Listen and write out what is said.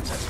Princess.